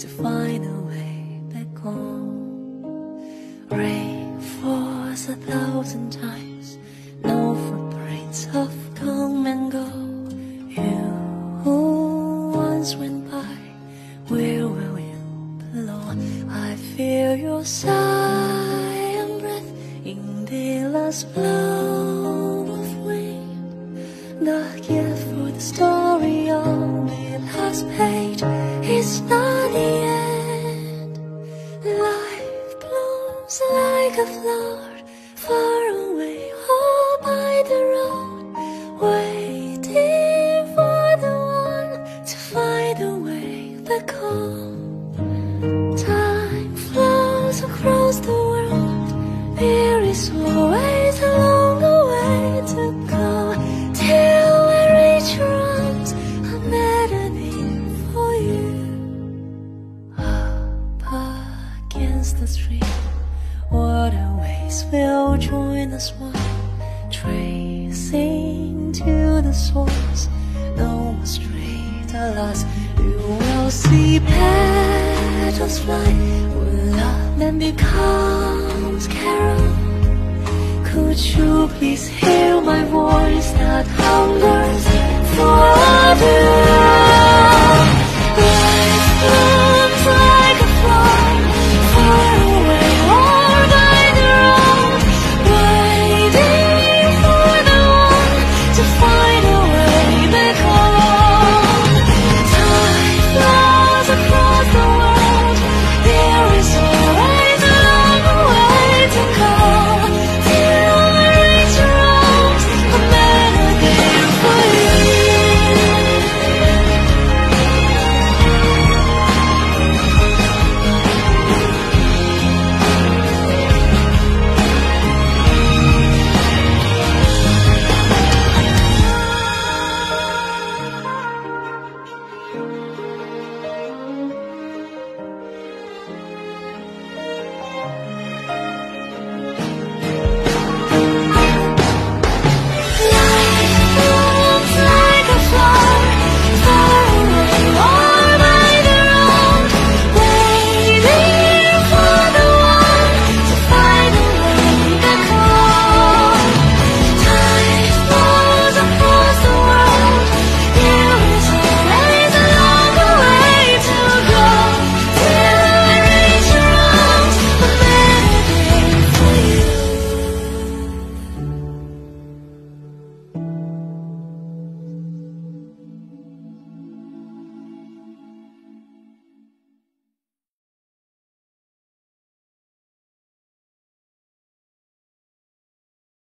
to find a way back home. Rain falls a thousand times, no footprints of come and go. You who once went by, where will you belong? I feel your sigh and breath in the last blow of wind. The gift for the story on the last page is not the end. Life blooms like a flower far away, all by the road, waiting for the one to find the way back home. Time flows across the world, there is always against the stream. Waterways will join us one, tracing to the source. No more straight alas, you will see petals fly. When love then becomes carol. Could you please hear my voice that hungers for you?